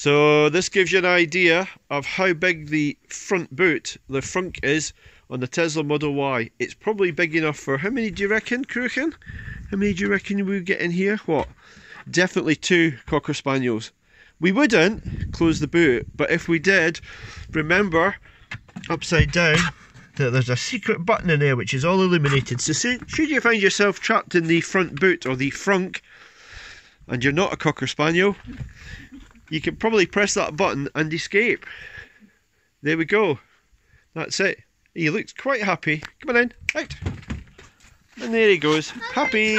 So this gives you an idea of how big the front boot, the frunk is on the Tesla Model Y. It's probably big enough for, how many do you reckon, Cruachan? How many do you reckon we would get in here? What? Definitely two Cocker Spaniels. We wouldn't close the boot, but if we did, remember, upside down, that there's a secret button in there which is all illuminated. So should you find yourself trapped in the front boot or the frunk, and you're not a Cocker Spaniel, you can probably press that button and escape. There we go. That's it. He looks quite happy. Come on in, out. And there he goes, happy.